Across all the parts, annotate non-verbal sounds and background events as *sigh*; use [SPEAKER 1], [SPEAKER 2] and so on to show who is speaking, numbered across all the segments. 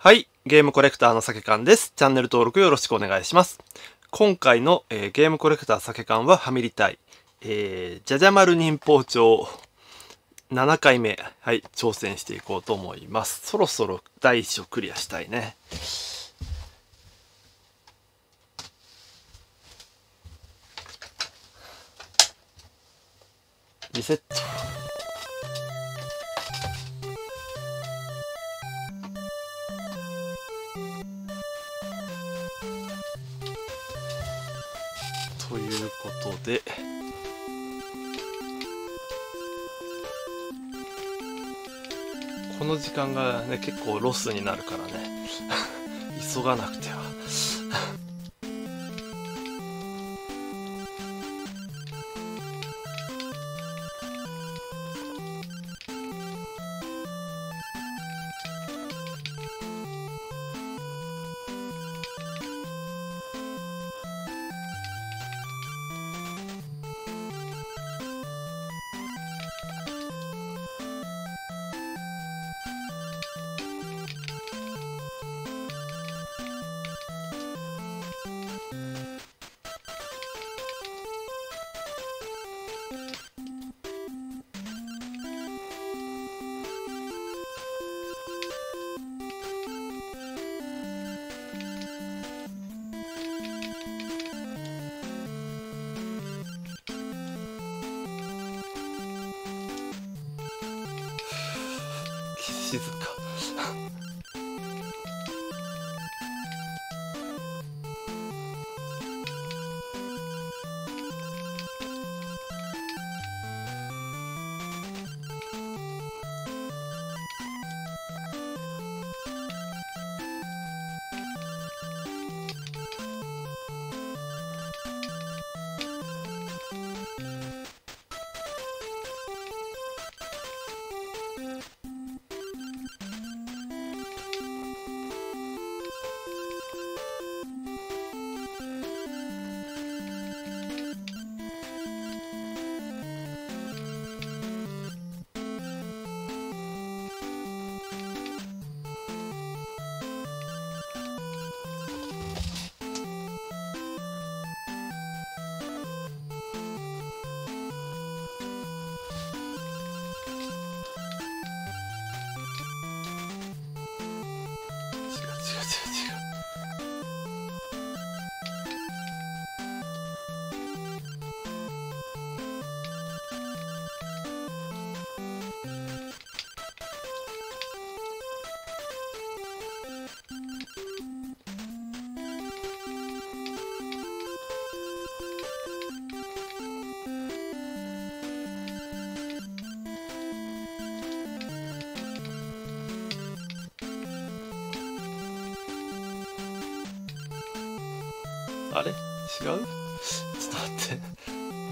[SPEAKER 1] はい。ゲームコレクターの酒缶です。チャンネル登録よろしくお願いします。今回の、えーゲームコレクター酒缶はファミリタイ。えー、じゃじゃ丸忍法帳7回目、はい、挑戦していこうと思います。そろそろ第1章クリアしたいね。リセット。で。この時間がね結構ロスになるからね。*laughs* 急がなくては。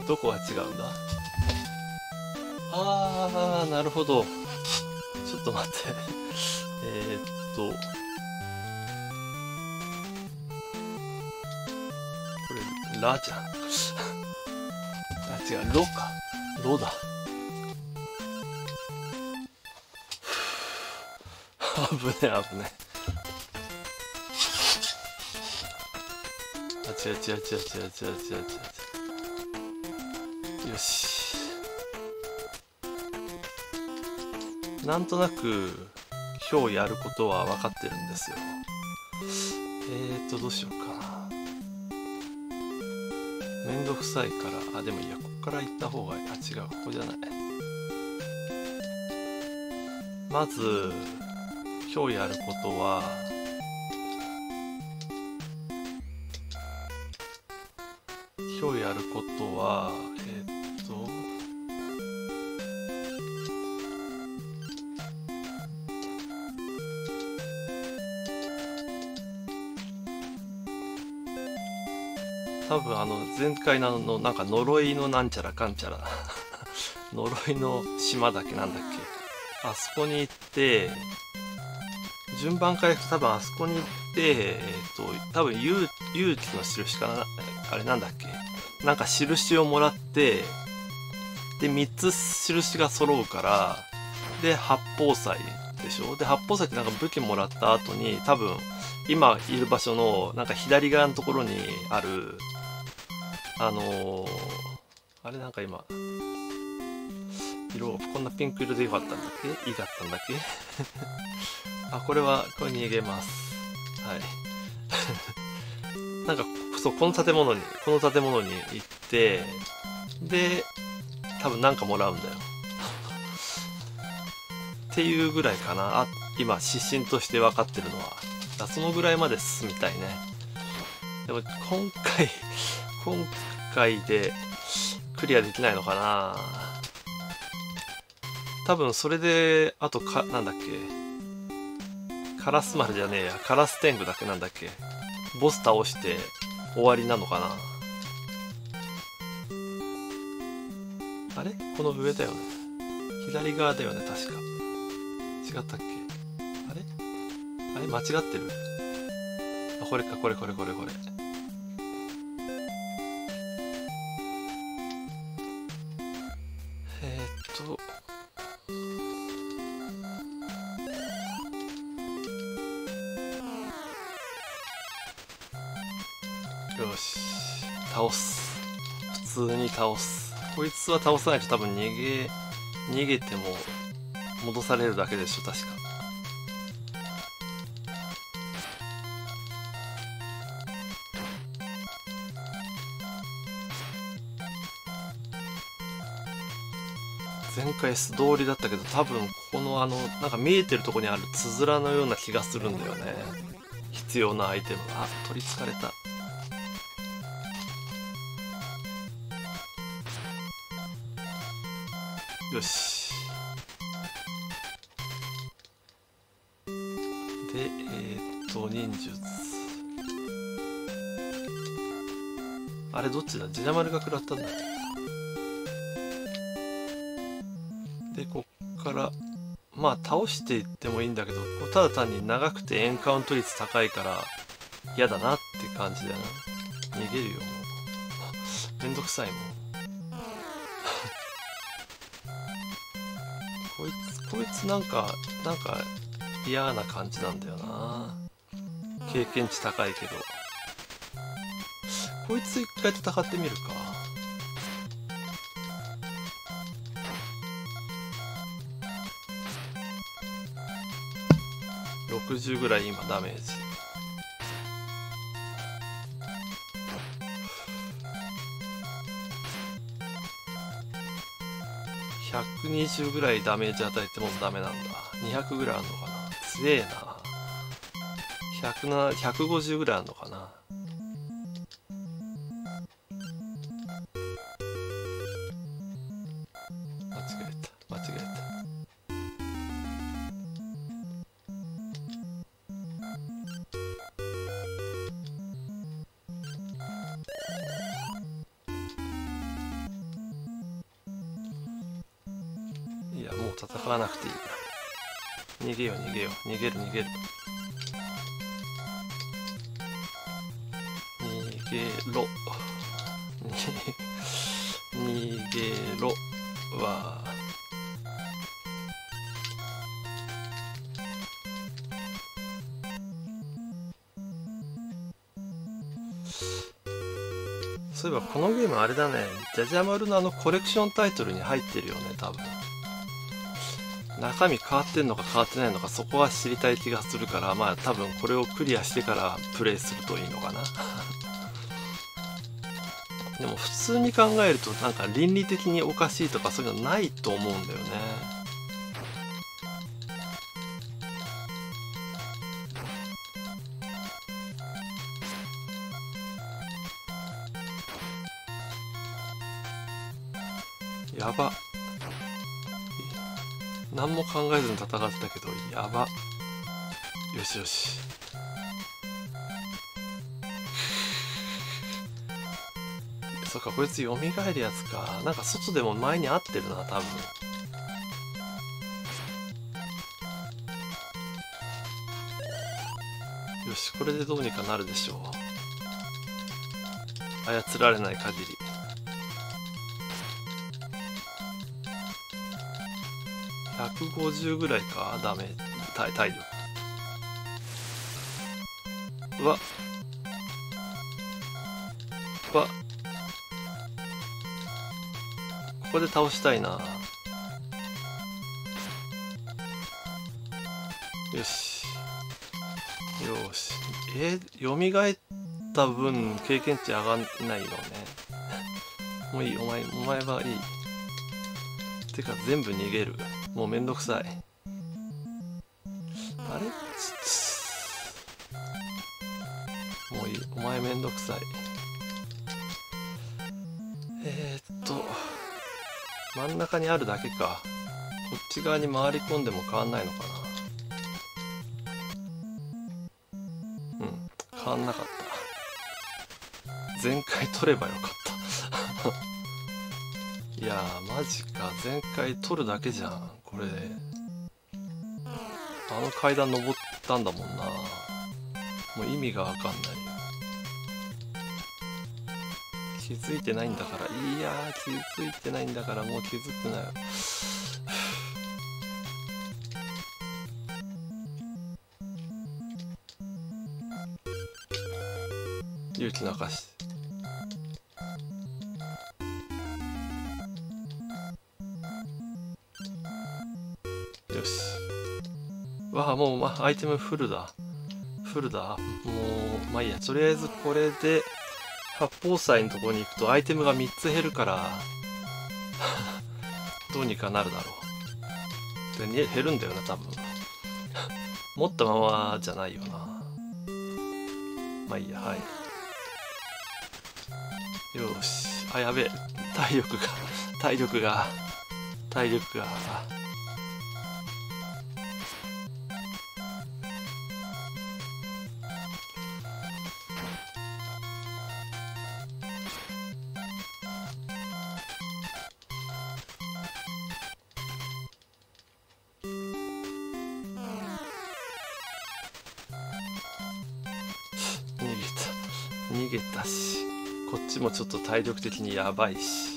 [SPEAKER 1] どこが違うんだ？あーなるほど。ちょっと待って。えー、っと。これラじゃんあ違う。ロか。ロだ。危ね危ねあ違う違う違う違う違う違う違う。なんとなく今日やることは分かってるんですよ。えーとどうしようか。なめんどくさいから。あでもいや。こっから行った方があ違う。ここじゃない。まず今日やることは今日やることは多分あの前回ののなんか呪いのなんちゃらかんちゃら。*laughs* 呪いの島だけなんだっけ。あそこに行って順番からいくと多分あそこに行ってえっ、と多分勇勇気の印かなあれなんだっけ。なんか印をもらってで3つ印が揃うからで八宝菜でしょ。で八宝石なんか武器もらった後に多分今いる場所のなんか左側のところにあるあのー、あれなんか今色こんなピンク色でよかったんだっけ？いいかったんだっけ？*laughs* あこれはこれ逃げます。はい。*laughs* なんかそうこの建物にこの建物に行ってで多分なんかもらうんだよ。*laughs* っていうぐらいかな。あ今指針として分かってるのは。そのぐらいまで進みたいね。でも今回今回でクリアできないのかな。多分それであとかなんだっけ。カラス丸じゃねえや。カラス天狗だけなんだっけ。ボス倒して終わりなのかな。あれ？この上だよね。左側だよね確か。違ったっけ？あれ？あれ？間違ってる？あこれかこれこれこれこれ。し。倒す。普通に倒す。こいつは倒さないと多分逃げ逃げても戻されるだけでしょ確か。前回素通りだったけど多分このあのなんか見えてるとこにあるつづらのような気がするんだよね。必要なアイテムあ取りつかれた。よし。でえー、っと忍術あれどっちだジャマルが食らったんだ。でこっからまあ倒していってもいいんだけどただ単に長くてエンカウント率高いから嫌だなって感じだよ。な逃げるよもうめんどくさいもん。こいつなんかなんか嫌な感じなんだよな。経験値高いけど。こいつ一回戦ってみるか。60ぐらい今ダメージ。120ぐらいダメージ与えてもダメなんだ。200ぐらいあんのかな。強えな。107 150ぐらいあんのかな。戦わなくていい。から逃げよう逃げよう。逃げる逃げる。逃げろ。逃げろは。そういえばこのゲームあれだね。ジャジャマルのあのコレクションタイトルに入ってるよね多分。中身変わってんのか変わってないのかそこは知りたい気がするからまあ多分これをクリアしてからプレイするといいのかな。*laughs* でも普通に考えるとなんか倫理的におかしいとかそういうのないと思うんだよね。考えずに戦ってたけどやば。よしよし。そっかこいつ蘇るやつか。なんか外でも前に合ってるな多分。よしこれでどうにかなるでしょう。操られない限り。150ぐらいか？ダメ。体体力。うわ。うわ。ここで倒したいな。よし。よし。え？蘇った分経験値上がんないのね。もういい。お前お前はいい。てか全部逃げる。もうめんどくさい。あれ？もういい。お前めんどくさい。えー、っと真ん中にあるだけか。こっち側に回り込んでも変わんないのかな。うん。変わんなかった。前回取ればよかった。*laughs* いやーマジか。前回取るだけじゃん。これ。あの階段登ったんだもんな。もう意味がわかんない。気づいてないんだから。いや気づいてないんだから。もう気づくなよ。*sighs* 勇気の証わあもう、ま、アイテムフルだ。フルだ。もうまあいいや。とりあえずこれで八宝菜のところに行くとアイテムが3つ減るから *laughs* どうにかなるだろう。で減るんだよな多分。持ったままじゃないよな。まあいいやはい。よし。あやべえ。体力が体力が体力が。ちょっと体力的にやばいし。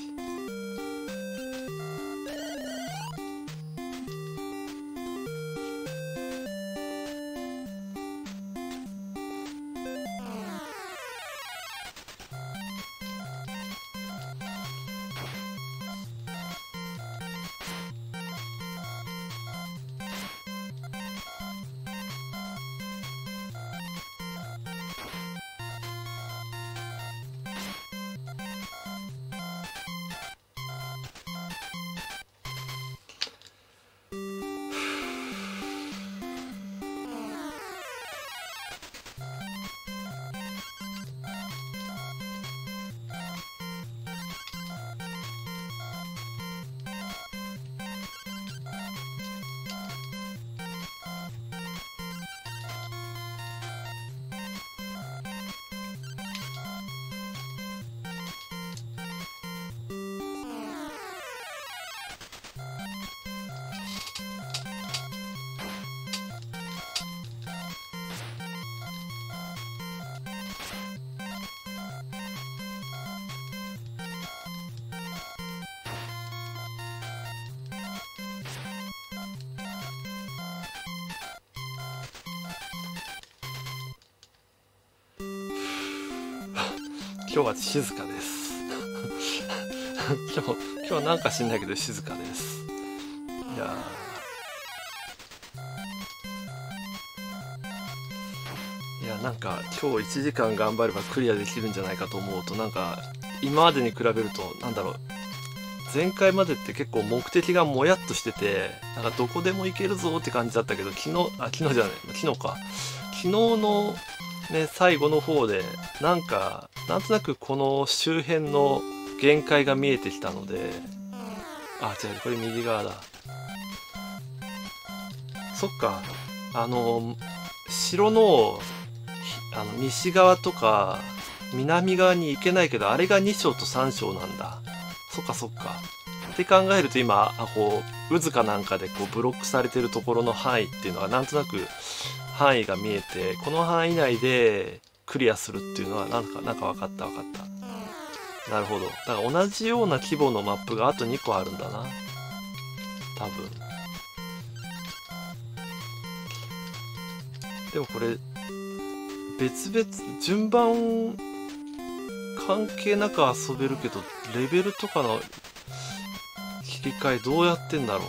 [SPEAKER 1] 今日は静かです。*laughs* 今日今日なんか知んないけど静かです。いやいやなんか今日1時間頑張ればクリアできるんじゃないかと思うとなんか今までに比べるとなんだろう。前回までって結構目的がもやっとしててなんかどこでも行けるぞって感じだったけど昨日あ昨日じゃない昨日か。昨日のね最後の方でなんかなんとなくこの周辺の限界が見えてきたので。あ違うこれ右側だ。そっか。あの城のあの西側とか南側に行けないけどあれが2章と3章なんだ。そっかそっか。って考えると今あこう渦かなんかでこうブロックされてるところの範囲っていうのがなんとなく範囲が見えてこの範囲内でクリアするっていうのはなんかなんか分かった分かった。なるほど。だから同じような規模のマップがあと2個あるんだな。多分。でもこれ別々順番関係なく遊べるけどレベルとかの切り替えどうやってんだろう。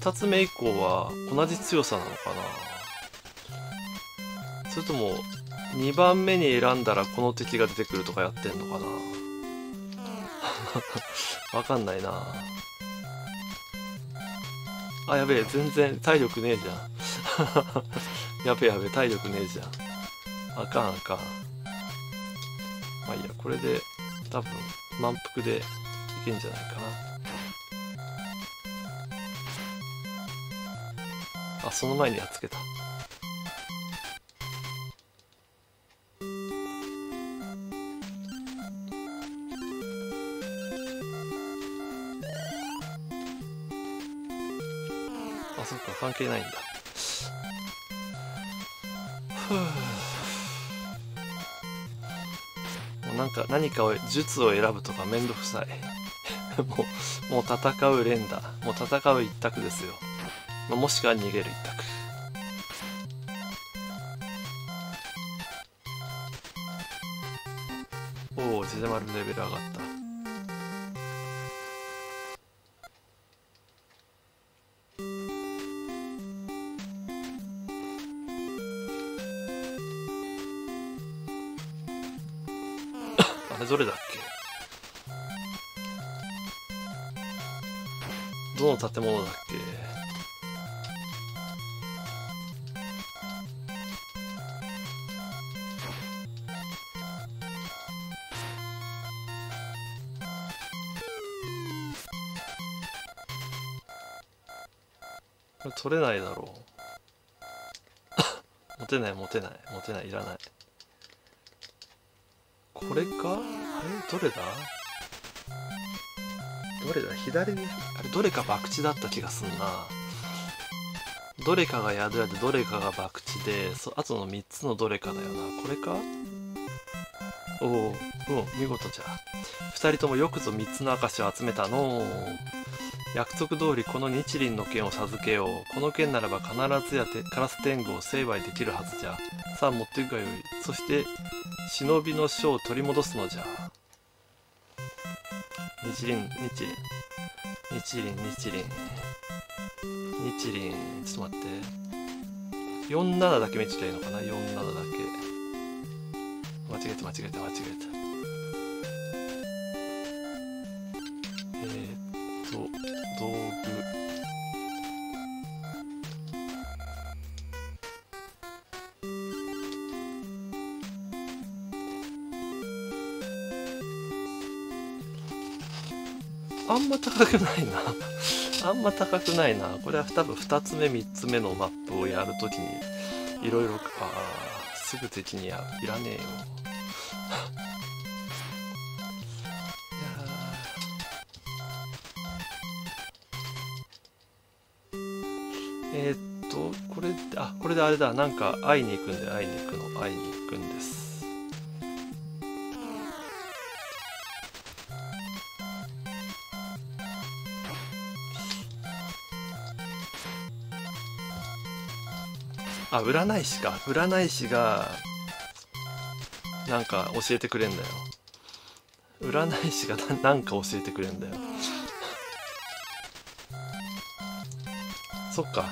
[SPEAKER 1] 2つ目以降は同じ強さなのかな。それとも2番目に選んだらこの敵が出てくるとかやってんのかな？*laughs* わかんないな。あやべえ全然体力ねえじゃん。*laughs* やべえやべえ体力ねえじゃん。あかんあかん。まあいいやこれで多分満腹でいけんじゃないかな。あその前にやっつけた。関係ないんだ。ふう。もうなんか何かを術を選ぶとかめんどくさい。*laughs* もうもう戦う連打。もう戦う一択ですよ、もしくは逃げる一択。おおジェジャマルレベル上がった。あれどれだっけ？どの建物だっけ？取れないだろう。*coughs* 持てない持てない持てないいらない。れか？えどれだ？どれだ？左に？あれどれか博打だった気がすんな。どれかが宿屋でどれかが博打でそあとの3つのどれかだよな。これか？おおうん見事じゃ。2人ともよくぞ3つの証を集めたの約束通りこの日輪の剣を授けよう。この剣ならば必ずやてカラス天狗を成敗できるはずじゃ。さあ持っていくがよい。そして忍びの書を取り戻すのじゃ。日輪日輪。日輪日輪。日輪。ちょっと待って。47だけ見つけばいいのかな？47だけ。間違えた間違えた間違えた。ま高くないな。これは多分2つ目3つ目のマップをやるときにいろいろああすぐ敵にはいらねえよ。えー、っとこれあこれであれだ。なんか会いに行くんで会いに行くの。会いに行くんです。あ占い師か。占い師がなんか教えてくれんだよ。占い師がなんか教えてくれんだよ。そっか。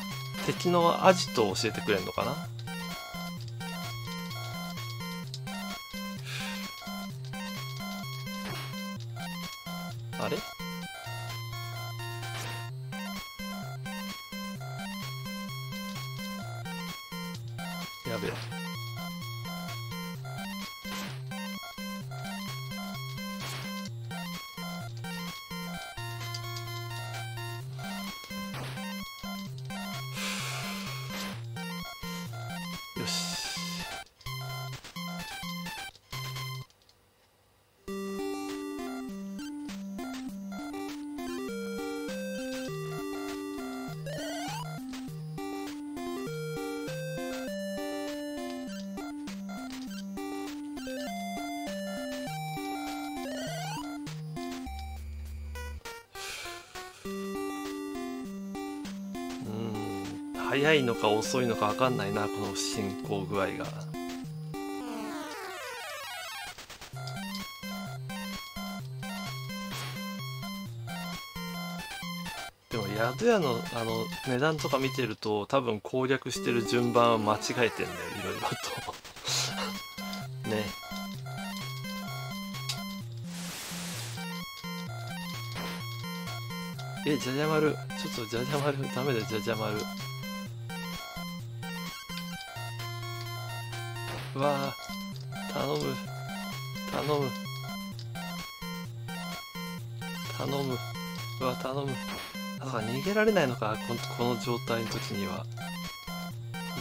[SPEAKER 1] 敵のアジトを教えてくれんのかな？遅いのか分かんないなこの進行具合が。でも宿屋のあの値段とか見てると多分攻略してる順番は間違えてんだよいろいろと。*laughs* ね。えじゃじゃ丸。ちょっとじゃじゃ丸。ダメだじゃじゃ丸。うわあ頼む。頼む。頼む。うわ頼む。だか逃げられないのかこのこの状態の時には。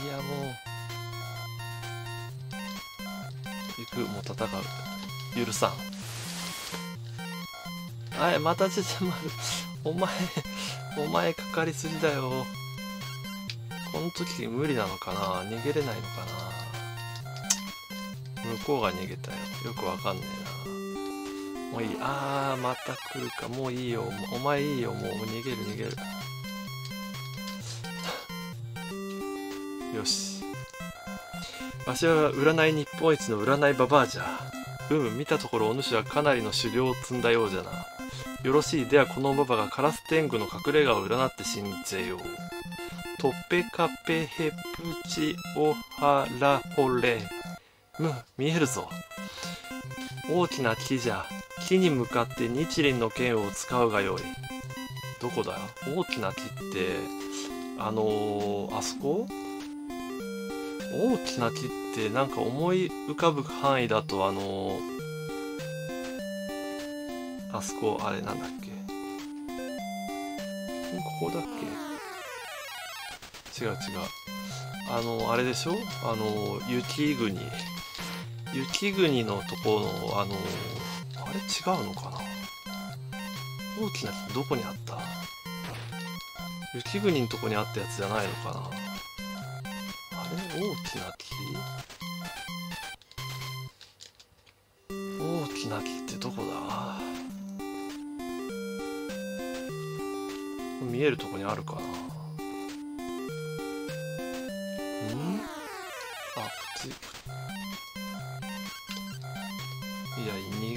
[SPEAKER 1] いやもう。行くもう戦う。許さん。はいまたじゃじゃ丸お前お前かかりすぎだよ。この時無理なのかな？逃げれないのかな？向こうが逃げたよよくわかんねえな。もういい。あーまた来るか。もういいよ。お前いいよ。もう逃げる逃げる。*laughs* よし。わしは占い日本一の占いババアじゃ。うむ見たところお主はかなりの狩猟を積んだようじゃな。よろしい。ではこのババがカラス天狗の隠れ家を占って信じよ。う。トペカペヘプチオハラホレ。む、見えるぞ。大きな木じゃ。木に向かって日輪の剣を使うがよい。どこだ大きな木って、あのー、あそこ？大きな木ってなんか思い浮かぶ範囲だとあのーあそこ、あれなんだっけ？ここだっけ？違う違う。あの、あれでしょ？あの、雪国。雪国のところの、あの、あれ違うのかな？大きな木どこにあった？雪国のとこにあったやつじゃないのかな？あれ？大きな木？大きな木ってどこだ？見えるとこにあるかな？ん？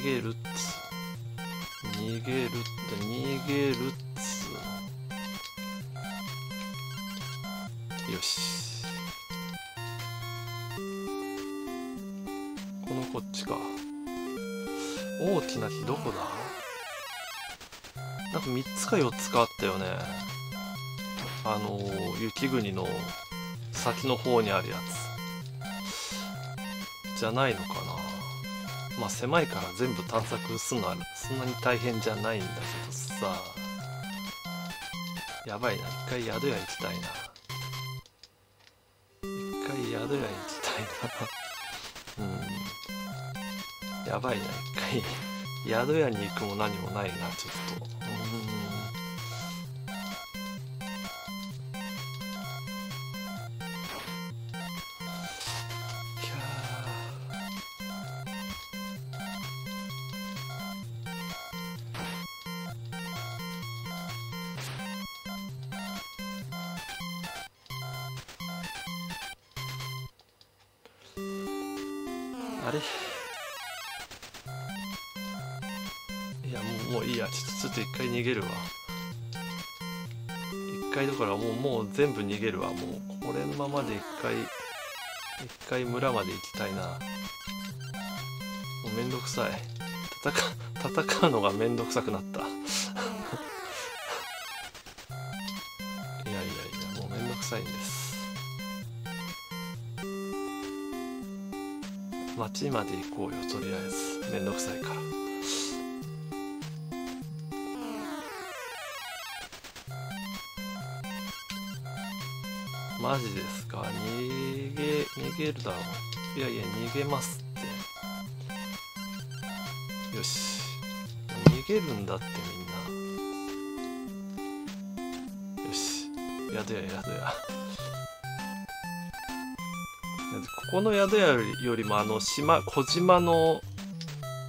[SPEAKER 1] げるっつ逃げるって逃げるっつよし。このこっちか。大きな木どこだ。なんか3つか4つかあったよね。あの雪国の先の方にあるやつ。じゃないのかな。まあ狭いから全部探索するのはそんなに大変じゃないんだけどさ。やばいな。一回宿屋行きたいな。一回宿屋行きたいな。*laughs* うん。やばいな。一回。宿屋に行くも何もないなちょっと。全部逃げるわもうこれのままで一回一回村まで行きたいな。もうめんどくさい。戦戦うのがめんどくさくなった。*laughs* いやいやいやもうめんどくさいんです。町まで行こうよとりあえず。めんどくさいから。マジですか？逃げ逃げるだろう。いやいや逃げますって。よし。逃げるんだってみんな。よし。宿や宿やここの宿屋よりもあの島小島の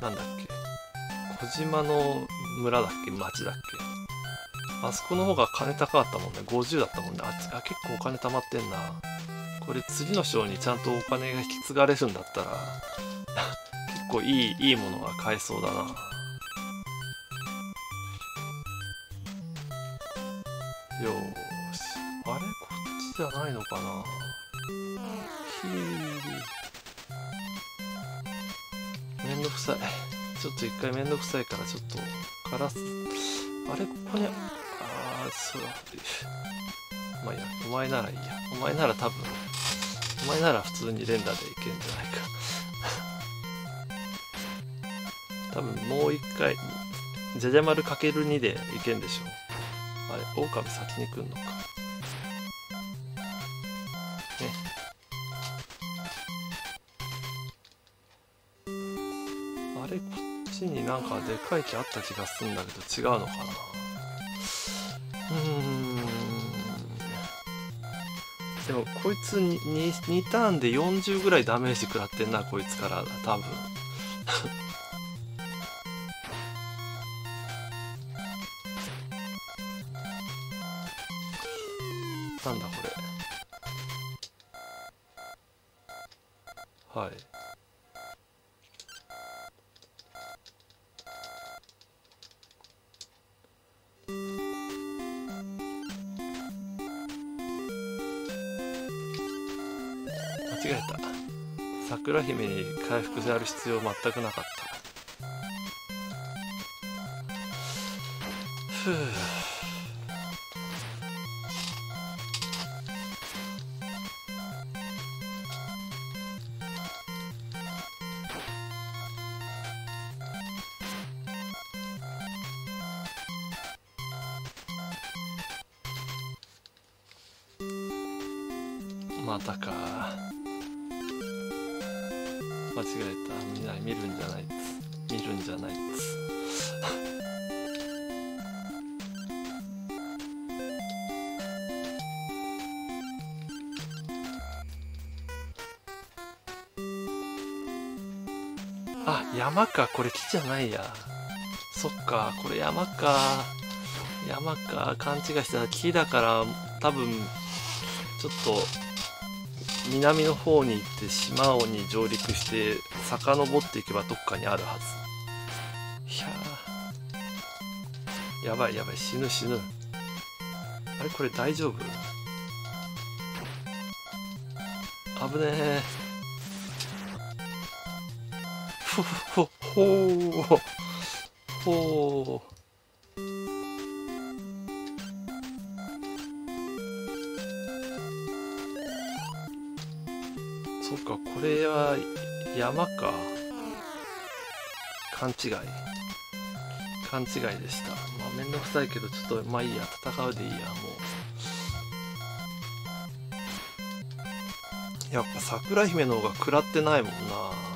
[SPEAKER 1] なんだっけ？小島の村だっけ？町だっけ？あそこの方が金高かったもんね。50だったもんね。ああ結構お金貯まってんな。これ次の章にちゃんとお金が引き継がれるんだったら *laughs* 結構いいいいものが買えそうだな。よーし。あれこっちじゃないのかな。ひーめんどくさい。ちょっと一回めんどくさいからちょっとカラスあれここにそうまあいやお前ならいいや。お前なら多分お前なら普通に連打でいけんじゃないか。*laughs* 多分もう一回じゃじゃ丸かける2でいけんでしょ。うあれ狼先に来んのか。ね。あれこっちになんかでかい木あった気がするんだけど違うのかな。でもこいつ 2, 2ターンで40ぐらいダメージ食らってんなこいつから多分。である必要全くなかった。ふう。またか。間違えた。見ない。見るんじゃないっつ見るんじゃないっつ *laughs* あ山か。これ木じゃないや。そっか。これ山か。山か。勘違いしてた。木だから多分ちょっと南の方に行って島に上陸して遡っていけばどっかにあるはず。いやー。やばいやばい。死ぬ死ぬ。あれこれ大丈夫？危ねえほほほほほ山か。勘違い。勘違いでした。まあ面倒くさいけどちょっとまあいいや。戦うでいいやもう。やっぱ桜姫の方が食らってないもんな。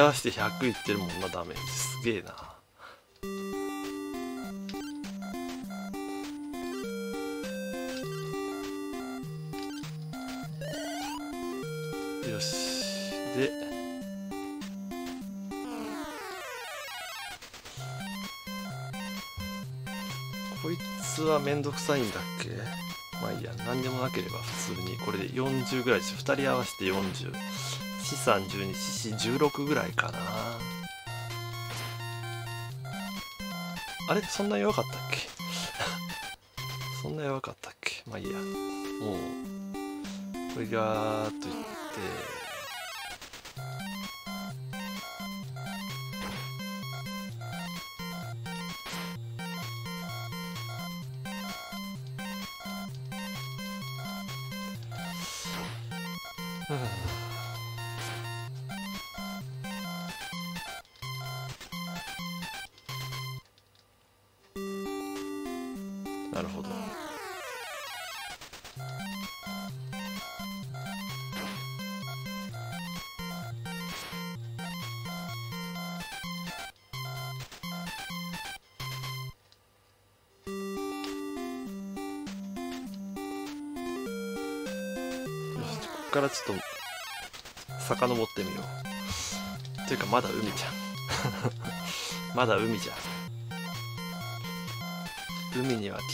[SPEAKER 1] 合わせて100いってるもんなダメージ。すげえな。よし。で。こいつはめんどくさいんだっけ？まあいいや何でもなければ普通にこれで40ぐらいです。2人合わせて40資産12獅子16ぐらいかな。あれ？そんな弱かったっけ？*laughs* そんな弱かったっけ？まあいいや。もうこれガーッといって。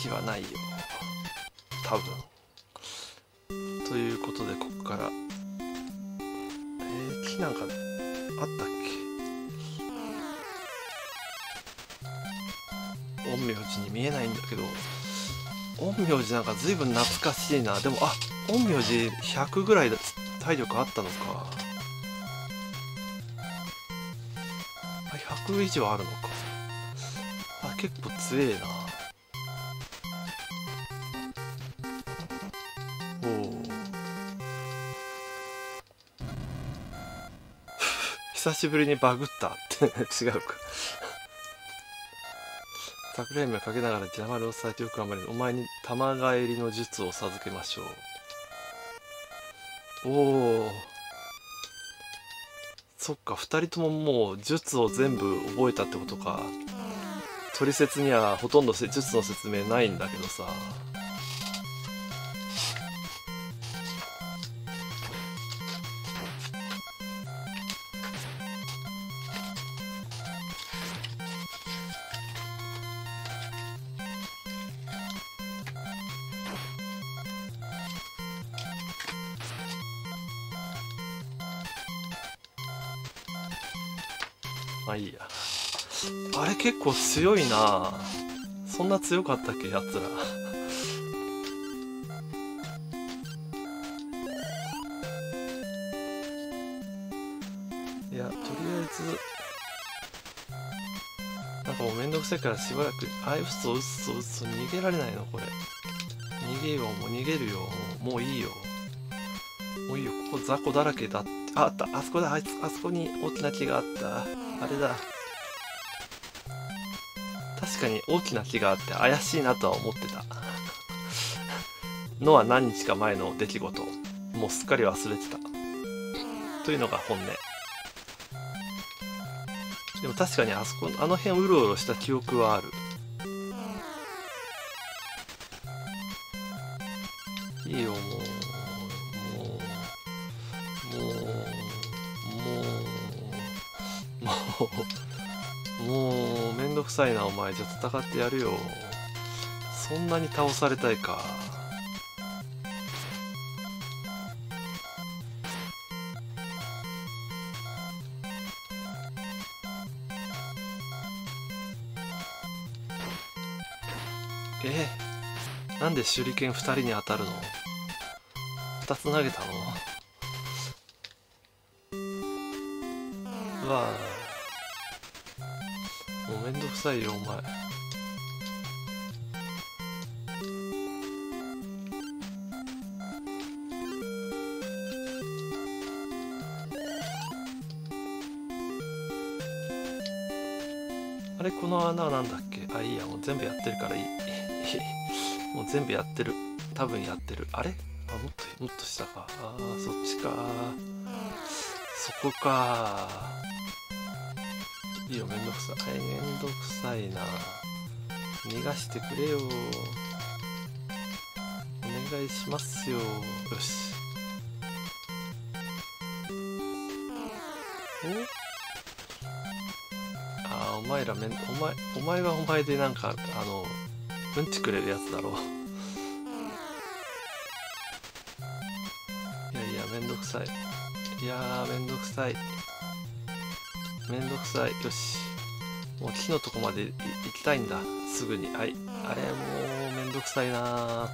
[SPEAKER 1] はないよ。多分。ということでここから。えー、木なんかあったっけ？陰陽師に見えないんだけど。陰陽師なんか随分懐かしいな。でもあ陰陽師100ぐらいだ体力あったのか。100以上あるのか。あ結構強えな。久しぶりにバグったって。*laughs* 違うか。桜井目をかけながら邪魔を伝えておくあまりお前に玉返りの術を授けましょう。おおそっか2人とももう術を全部覚えたってことか。取説にはほとんど術の説明ないんだけどさ。構強いな。そんな強かったっけやつら。いやとりあえずなんかもうめんどくさいからしばらくあいうそうつそうそ逃げられないのこれ。逃げようもう逃げるよもうもういいよ。もういいよ。ここ雑魚だらけだって。ああった。あそこだ。あいつあそこに大きな木があった。あれだ。確かに大きな木があって怪しいなとは思ってた。のは何日か前の出来事もうすっかり忘れてた。というのが本音。でも確かにあそこあの辺うろうろした記憶はある。戦ってやるよ。そんなに倒されたいか。えなんで手裏剣2人に当たるの？2つ投げたの？うわもうめんどくさいよお前。この穴はなんだっけ？あいいやもう全部やってるからいい。*laughs* もう全部やってる。多分やってる。あれ？あもっともっと下か。あーそっちか。そこか。いいよめんどくさい。めんどくさいな。逃がしてくれよ。お願いしますよ。よし。らめんお前お前はお前でなんかあのうんちくれるやつだろ。いやいやめんどくさい。いやーめんどくさい。めんどくさい。よし。もう木のとこまでい行きたいんだ。すぐに。はい。あれもうめんどくさいな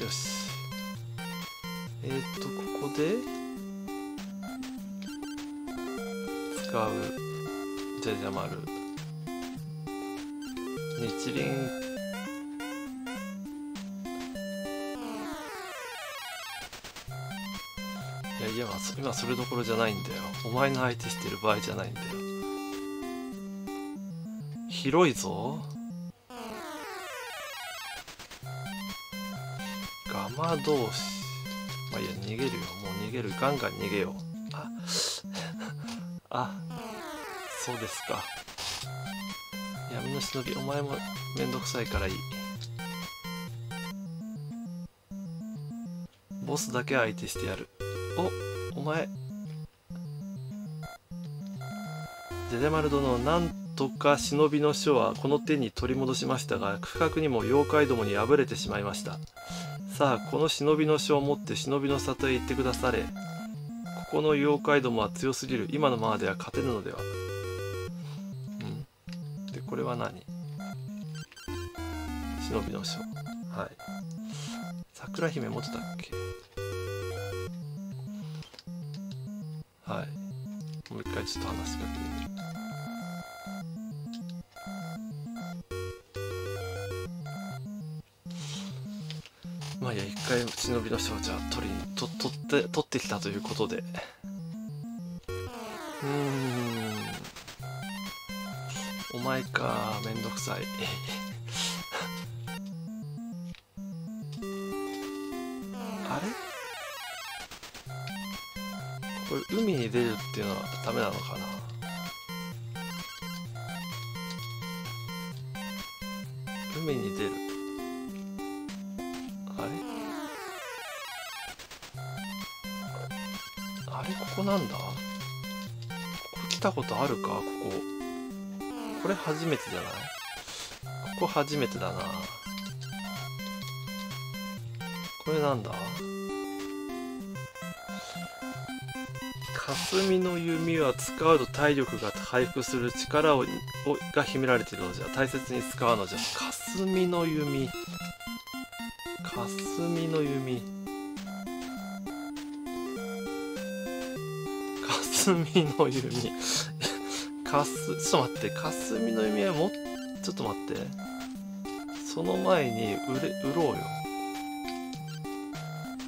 [SPEAKER 1] よし。えー、っとここで使うャジャマル。日輪。いやいや今それどころじゃないんだよ。お前の相手してる場合じゃないんだよ。広いぞ。ガマ同士。まあいや逃げるよ。もう逃げる。ガンガン逃げよう。そうですか。闇の忍びお前もめんどくさいからいい。ボスだけ相手してやる。おお前。デデマル殿なんとか忍びの書はこの手に取り戻しましたが不覚にも妖怪どもに敗れてしまいました。さあこの忍びの書を持って忍びの里へ行ってくだされ。ここの妖怪どもは強すぎる。今のままでは勝てぬのでは。は何？忍びの書。はい。桜姫持ってたっけ？はい。もう一回ちょっと話しかけてみる。まあいや一回忍びの書をじゃあ取りと取って取ってきたということで。お前かめんどくさい。*laughs* あれ？これ海に出るっていうのはダメなのかな？海に出る。あれ？あれここなんだ？ここ来たことあるか？ここ。これ初めてじゃない？ここ初めてだな。これなんだ？霞の弓は使うと体力が回復する力をが秘められているのじゃ。大切に使うのじゃ。霞の弓。霞の弓。霞の弓。かすちょっと待って霞の弓はもちょっと待って。その前に売れ売ろうよ。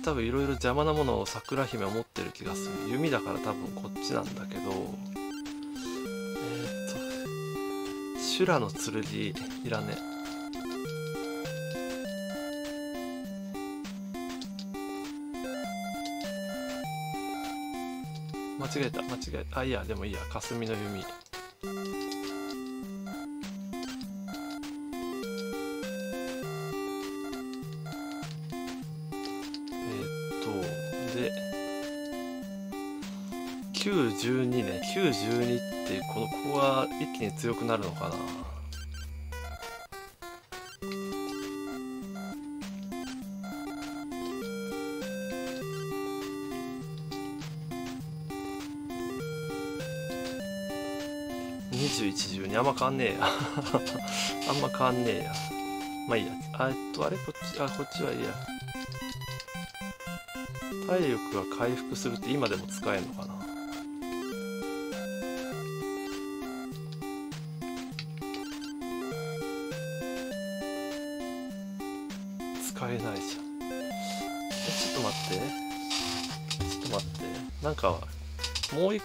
[SPEAKER 1] 多分いろいろ邪魔なものを桜姫は持ってる気がする。弓だから多分こっちなんだけど。えー、っと修羅の剣いらね間違えた間違えた。あいいやでもいいや。霞の弓。12ってこの子は一気に強くなるのかな？2112あんま変わんねえや。*laughs* あんま変わんねえや。まあいいや。あえっとあれこっちあこっちはいいや。体力が回復するって今でも使えるのかな？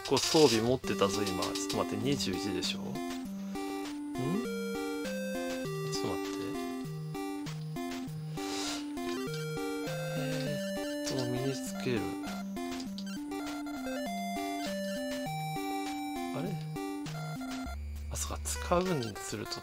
[SPEAKER 1] 個装備持ってたぞ今。ちょっと待って21でしょ？ん？ちょっと待って。えー、っと身につける。あれ？あそうか使うんにすると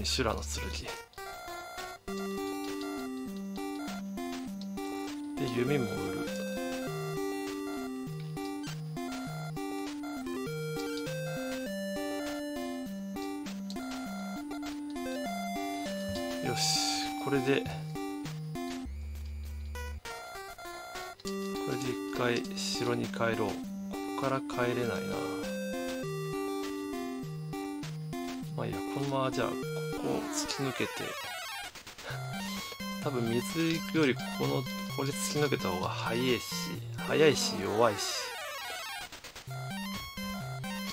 [SPEAKER 1] に修羅の剣。で弓も売る。よし。これでこれで一回城に帰ろう。ここから帰れないな。まあいいや。このままじゃあ突き抜けて。多分水行くよりここのこれ突き抜けた方が早いし早いし弱いし。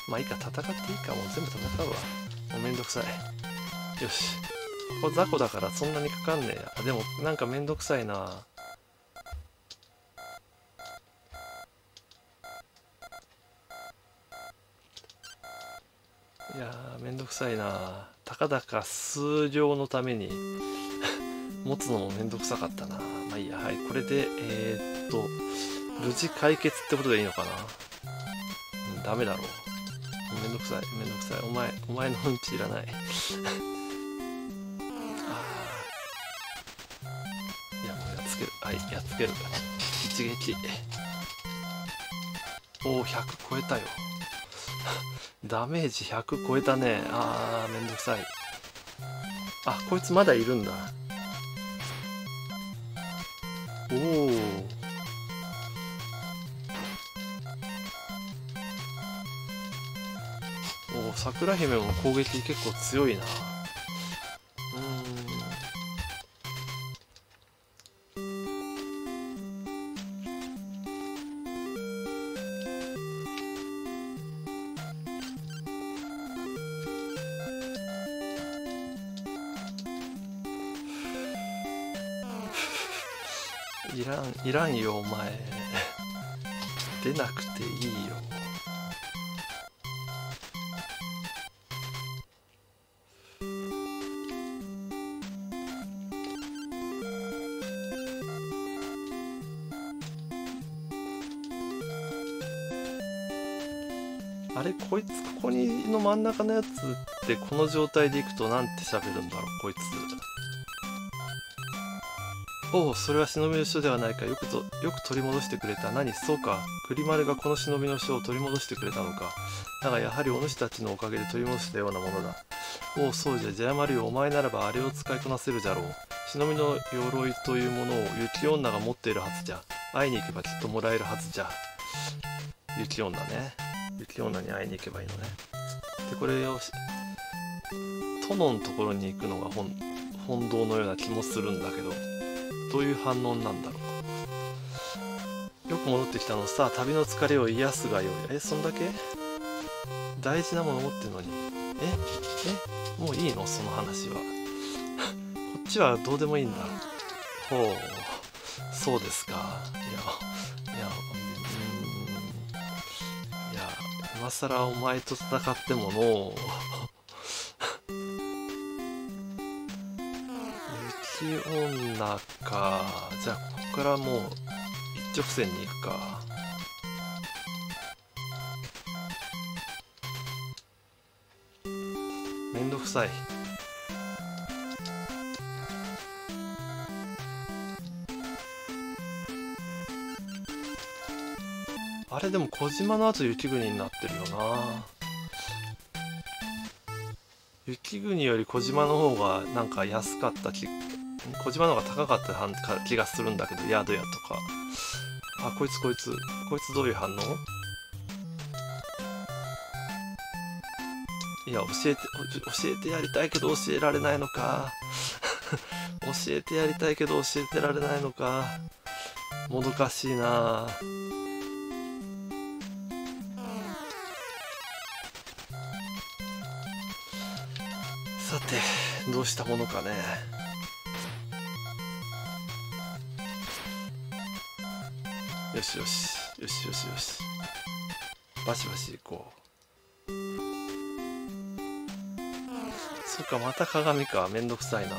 [SPEAKER 1] まあいいか戦っていいかも。う全部戦うわ。もうめんどくさい。よし。ここ雑魚だからそんなにかかんねえや。でもなんかめんどくさいな。いやめんどくさいな。たかだか数量のために *laughs* 持つのもめんどくさかったな。まあいいや。はい。これでえー、っと無事解決ってことでいいのかな、うん、ダメだろう。めんどくさい。めんどくさい。お前お前のうんちいらない。*laughs* ああいやもうやっつける。はいやっつける。一撃。おお100超えたよ。*laughs* ダメージ100超えたね。あーめんどくさい。あこいつまだいるんだ。おおお桜姫も攻撃結構強いな。んよお前。出なくていいよ。あれこいつここにの真ん中のやつってこの状態でいくとなんて喋るんだろうこいつ。おおそれは忍びの書ではないか。よくとよく取り戻してくれた。何？そうか。栗丸がこの忍びの書を取り戻してくれたのか。だがやはりお主たちのおかげで取り戻したようなものだ。おおそうじゃ。ジャヤマルよお前ならばあれを使いこなせるじゃろう。忍びの鎧というものを雪女が持っているはずじゃ。会いに行けばきっともらえるはずじゃ。雪女ね。雪女に会いに行けばいいのね。でこれを殿のところに行くのが本本堂のような気もするんだけど。どういう反応なんだろうよく戻ってきたのさ旅の疲れを癒すがよい。えそんだけ？大事なもの持ってるのに。ええもういいの？その話は。*laughs* こっちはどうでもいいんだほうそうですか。いやいやうん。いや今更お前と戦ってもの雪女かじゃあここからもう一直線に行くか。めんどくさい。あれでも小島の後雪国になってるよな。雪国より小島の方がなんか安かった気小島の方が高かった気がするんだけど宿屋とか。あこいつこいつ。こいつどういう反応？いや教えて教えてやりたいけど教えられないのか。*laughs* 教えてやりたいけど教えてられないのか。もどかしいな。さてどうしたものかね。よしよし。よしよしよし。バシバシ行こう。そっかまた鏡か。めんどくさいな。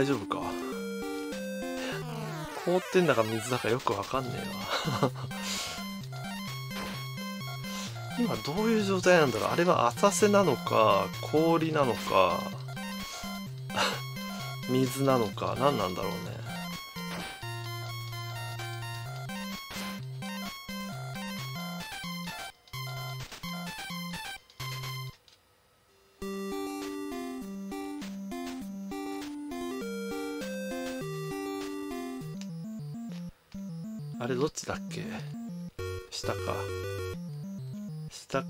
[SPEAKER 1] 大丈夫か？凍ってんだか水だかよくわかんねえな。*laughs* 今どういう状態なんだろう？あれは浅瀬なのか氷なのか *laughs* 水なのか何なんだろうね。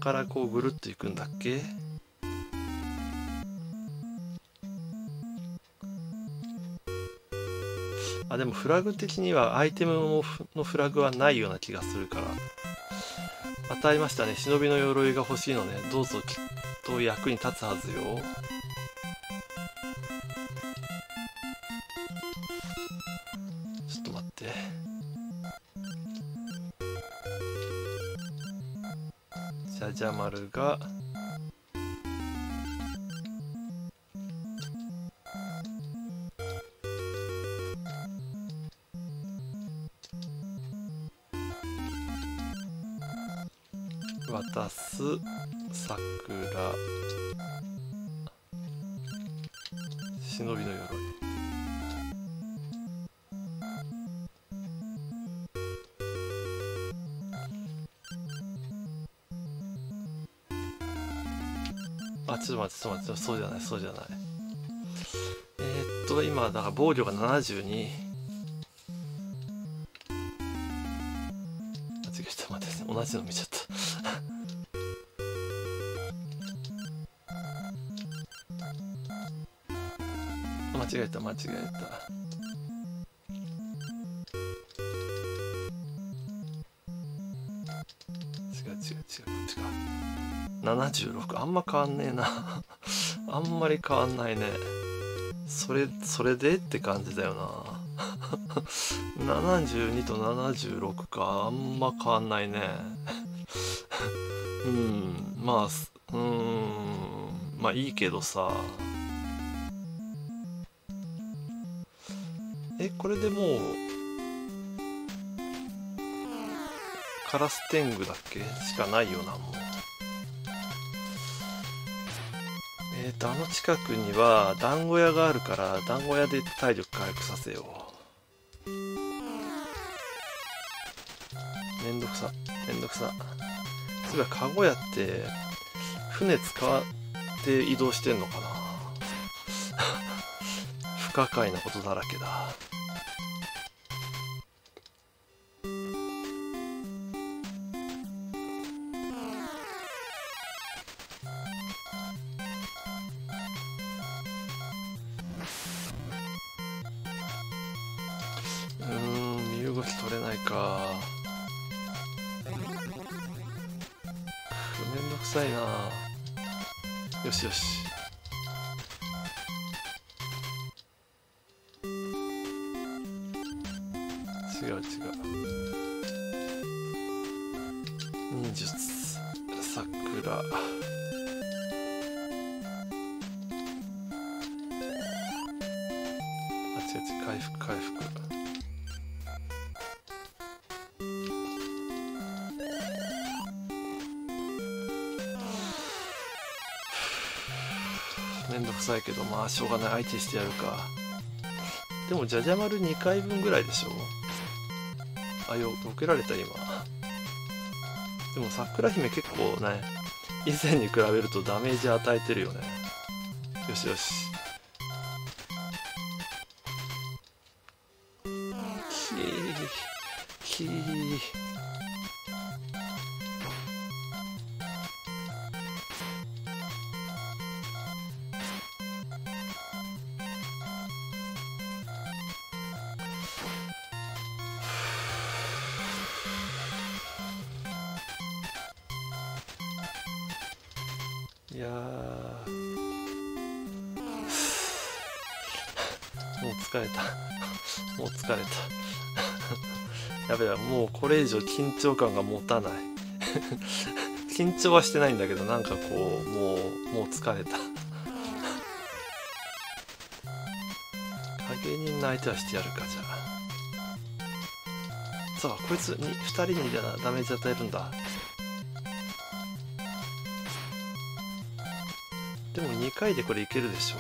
[SPEAKER 1] からこうぐるっといくんだっけ？あでもフラグ的にはアイテムのフラグはないような気がするから。与えましたね。忍びの鎧が欲しいのねどうぞきっと役に立つはずよ。が渡す。桜。忍びの鎧。ちょっと待ってそうじゃないそうじゃない。えー、っと今だから防御が72間違えた待って同じの見ちゃった。間違えた間違えた。違う違う違うこっちか76あんま変わんねえな。あんまり変わんないね。それそれでって感じだよな。*laughs* 72と76かあんま変わんないね。*laughs* うんまあうんまあいいけどさ。えこれでもうカラス天狗だっけ？しかないよなもう。あの近くには団子屋があるから団子屋で体力回復させよう。めんどくさめんどくさ。そういえばカゴ屋って船使って移動してんのかな。*laughs* 不可解なことだらけだ。取れないか。めんどくさいな。よしよし。けどまあしょうがない相手してやるか。でもじゃじゃ丸2回分ぐらいでしょ。あよどけられた今。でも桜姫結構ね以前に比べるとダメージ与えてるよね。よしよし。上緊張感が持たない。*laughs* 緊張はしてないんだけどなんかこうもうもう疲れた。影人の相手はしてやるかじゃあ。そうこいつに2人にじゃダメージ与えるんだ。でも2回でこれいけるでしょ。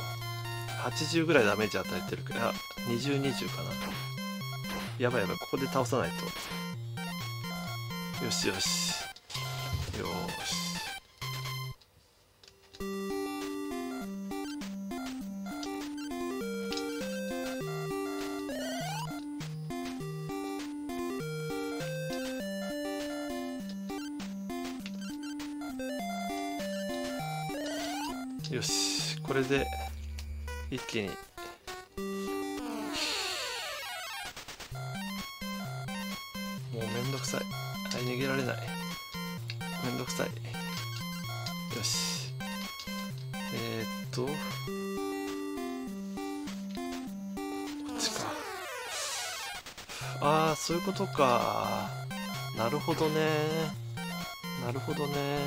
[SPEAKER 1] 80ぐらいダメージ与えてるから2020かな。やばいやばいここで倒さないと。よしよし。よし。か。なるほどね。なるほどね。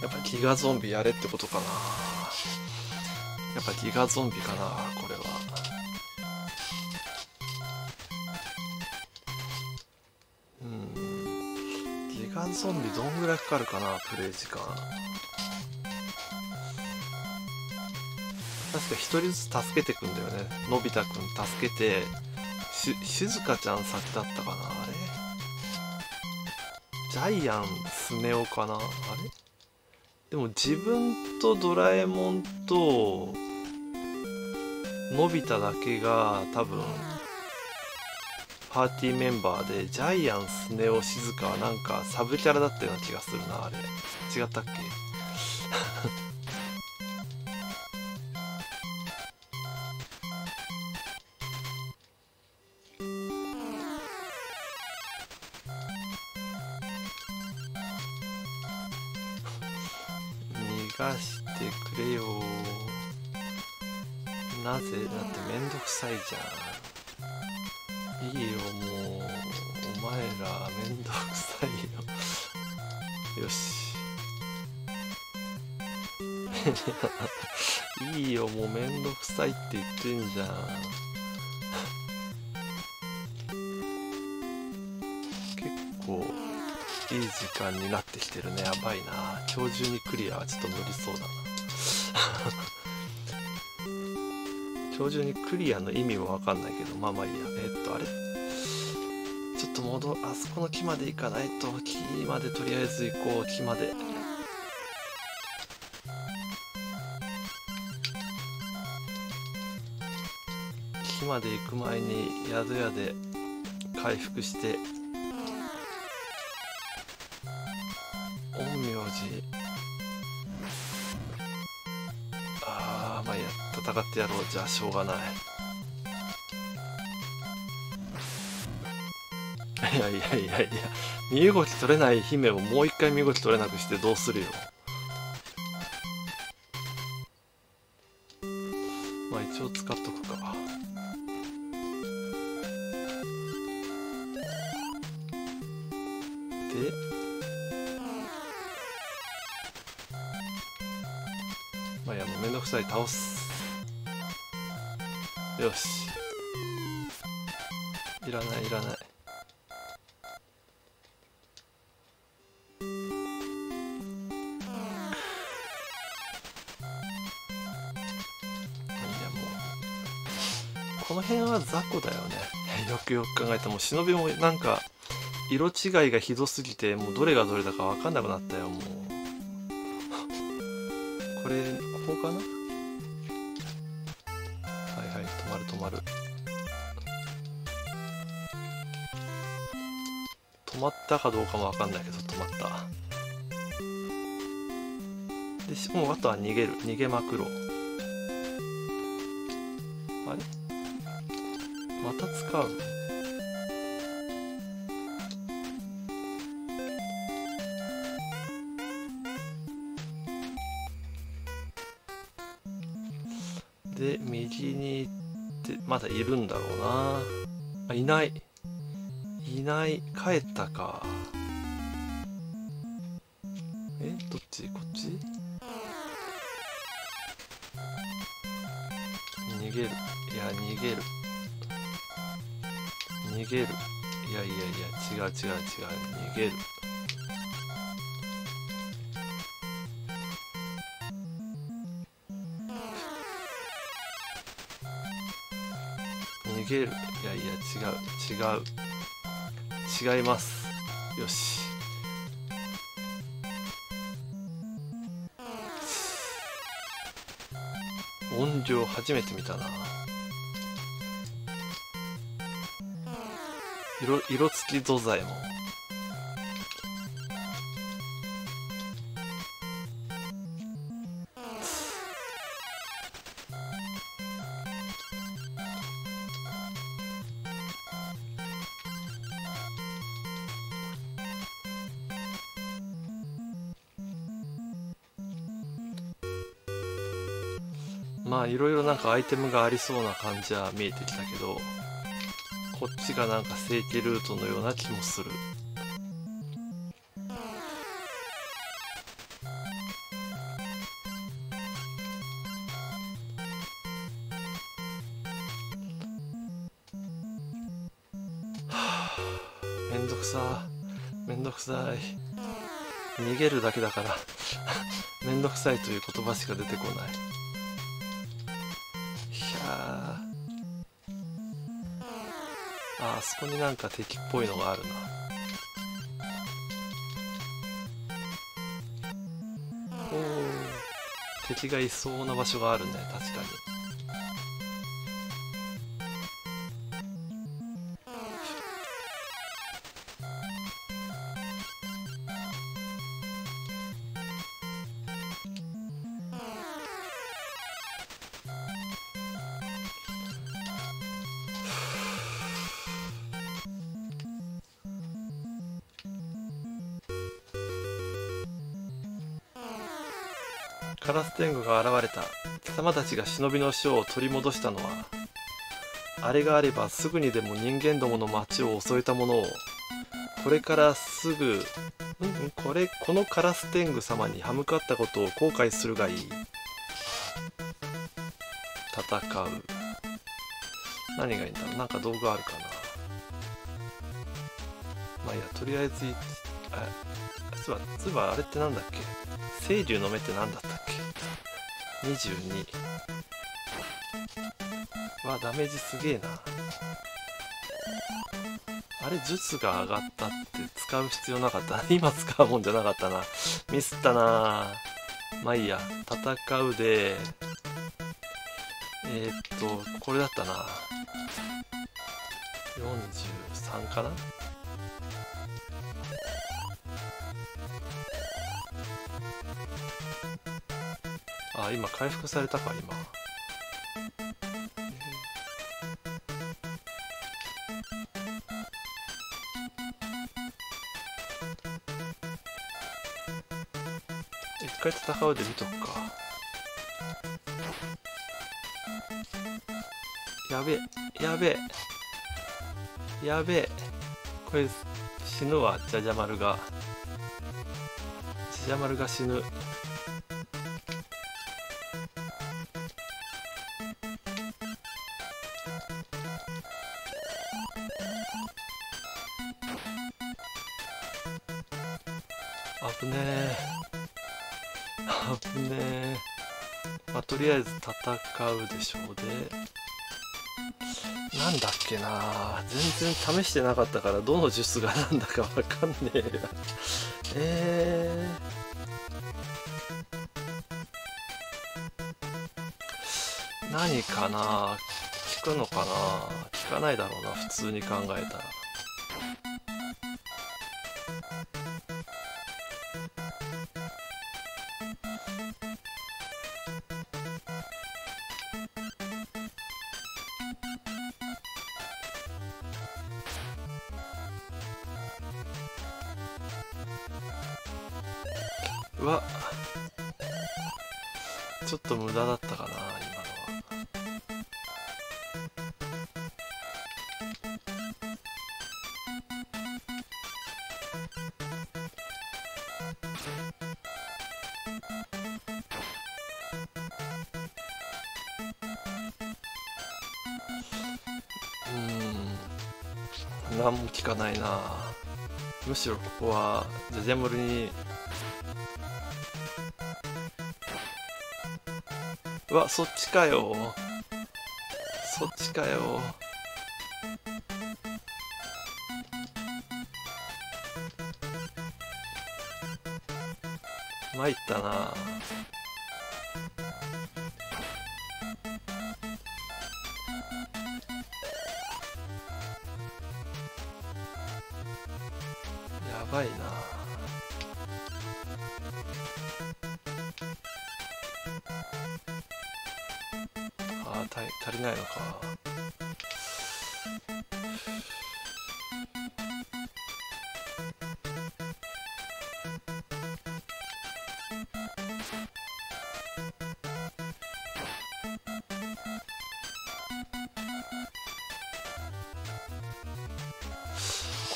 [SPEAKER 1] やっぱギガゾンビやれってことかな。やっぱギガゾンビかなこれは。うん。ギガゾンビどんぐらいかかるかなプレイ時間。確か一人ずつ助けてくんだよね。のび太くん助けてし静香ちゃん先だったかなあれ？ジャイアンスネ夫かなあれ？でも自分とドラえもんとのび太だけが多分パーティーメンバーでジャイアンスネ夫静香はなんかサブキャラだったような気がするなあれ。違ったっけ？か *laughs* しなぜだってめんどくさいじゃん。いいよもうお前らめんどくさいよよしいいよもうめんどくさいって言ってんじゃん。結構いい時間になってきてるね。やばいな。今日中にクリアはちょっと無理そうだな。今日中にクリアの意味もわかんないけどまあまあいいや。え、っとあれ？ちょっと戻あそこの木まで行かないと木までとりあえず行こう。木まで。木まで行く前に宿屋で回復して戦ってやろう。じゃあしょうがない。いやいやいやいや。身動き取れない姫をもう一回身動き取れなくしてどうするよ。忍びもなんか色違いがひどすぎてもうどれがどれだか分かんなくなったよもう。*laughs* これここかな？はいはい止まる止まる。止まったかどうかもわかんないけど止まった。でもうあとは逃げる。逃げまくろう。あれ？また使うで右に行ってまだいるんだろうな。あいない。いない。帰ったか。えどっち？こっち？逃げる。いや逃げる。逃げる。いやいやいや違う違う違う。逃げる。げる。いやいや違う違う違います。よし。音量初めて見たな。色色付き土材もかアイテムがありそうな感じは見えてきたけどこっちがなんか正規ルートのような気もする。はあめんどくさ。めんどくさい。逃げるだけだから。*laughs* めんどくさいという言葉しか出てこない。ああそこになんか敵っぽいのがあるな。おお敵がいそうな場所があるね。確かに貴様たちが忍びの書を取り戻したのはあれがあればすぐにでも人間どもの町を襲えたものをこれからすぐんこれこのカラス天狗様に歯向かったことを後悔するがいい。戦う。何がいいんだ？ろうなんか道具あるかな？まあいやとりあえずいあそういえばそういえばあれってなんだっけ？清流の目って何だったっけ？22わダメージすげえな。あれ術が上がったって使う必要なかった。*laughs* 今使うもんじゃなかったな。ミスったな。まあいいや。戦うで。えー、っとこれだったな。43かな。回復されたか今。一回戦うで見とくか。やべえやべえ。やべえ。これ死ぬわじゃじゃ丸が。じゃじゃ丸が死ぬ。りあえず戦うでしょうで。なんだっけな。全然試してなかったからどの術がなんだかわかんねえや。えー、何かな。効くのかな。効かないだろうな普通に考えたら。むしろここはジャジャムルに。うわそっちかよ。そっちかよ。参ったな。ばいな。あー足り足りないのか。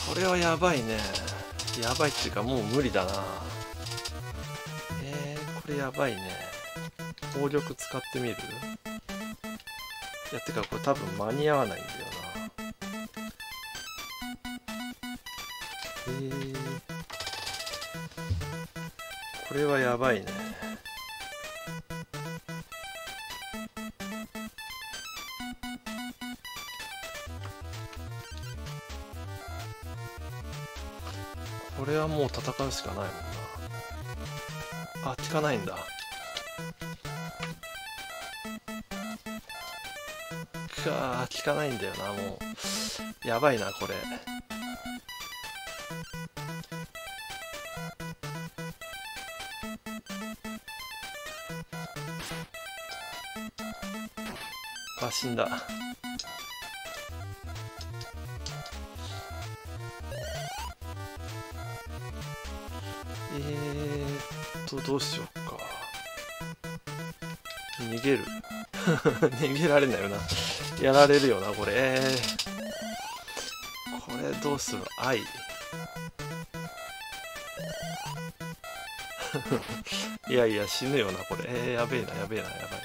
[SPEAKER 1] これはやばいね。やばいっていうかもう無理だな。えー、これやばいね。暴力使ってみる？いやてかこれ多分間に合わないんだよな。えー、これはやばいね。これはもう戦うしかないもんな。あ効かないんだ。くわー効かないんだよなもう。やばいなこれ。あ死んだ。とどうしようか。逃げる。*laughs* 逃げられないよな。やられるよなこれ。これどうする？愛。*laughs* いやいや死ぬよなこれ。えー、やべえなやべえなやばい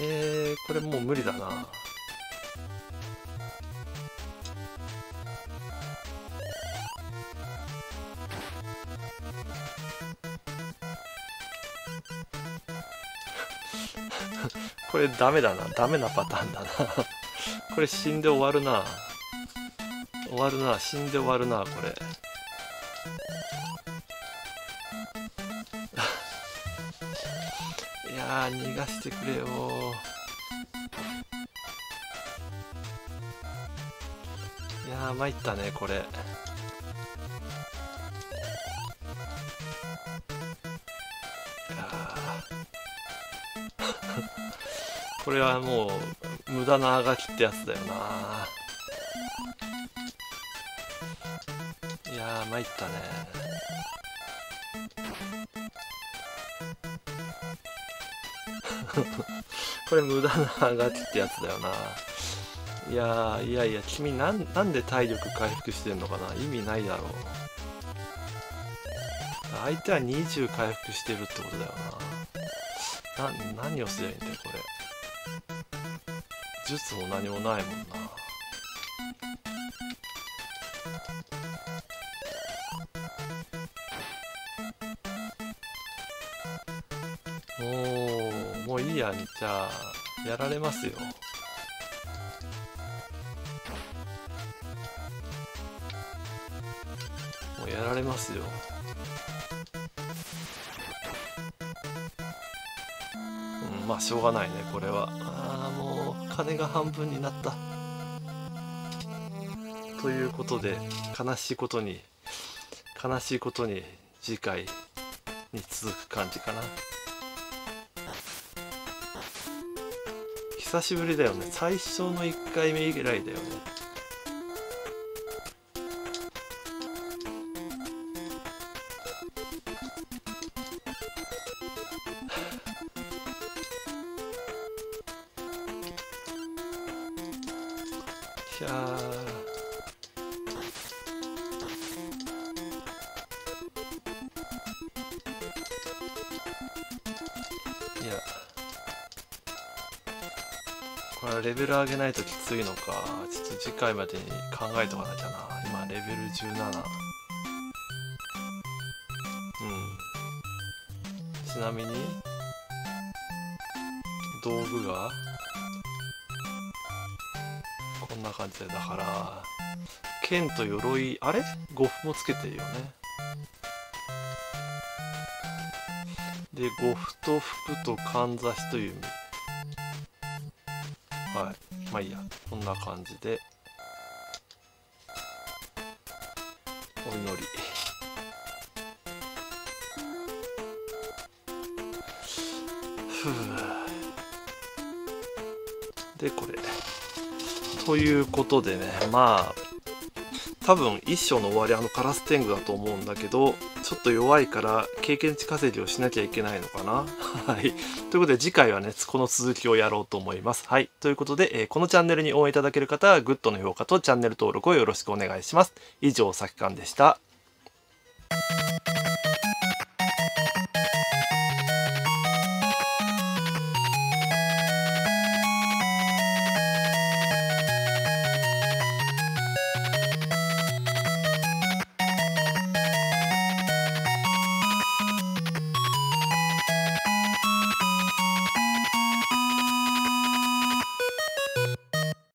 [SPEAKER 1] えー、これもう無理だな。これダメだな。ダメなパターンだな。*laughs* これ死んで終わるな。終わるな。死んで終わるなこれ。*laughs* いやー逃がしてくれよ。いやー参ったねこれ。これはもう無駄なあがきってやつだよな。いやー参ったね。*laughs* これ無駄なあがきってやつだよな。いやいやいや君なんなんで体力回復してんのかな。意味ないだろう。相手は20回復してるってことだよな。な何をすりゃいいんだよこれ。術も何もないもんな。もうもういいやじゃあやられますよ。もうやられますよ。うんまあしょうがないねこれは。金が半分になった。ということで悲しいことに悲しいことに次回に続く感じかな。久しぶりだよね。最初の1回目以来だよね。上げないときついのか。ちょっと次回までに考えとかなきゃな。今レベル17うん。ちなみに道具がこんな感じで。だから剣と鎧あれ？呉服もつけてるよね。で呉服と服とかんざしというはい。まあいいや。こんな感じで。お祈り。ふう。でこれ。ということでねまあ多分一章の終わりあのカラス天狗だと思うんだけどちょっと弱いから経験値稼ぎをしなきゃいけないのかな？*laughs* はい。ということで次回はねこの続きをやろうと思います。はい。ということで、えー、このチャンネルに応援いただける方はグッドの評価とチャンネル登録をよろしくお願いします。以上さきかんでした。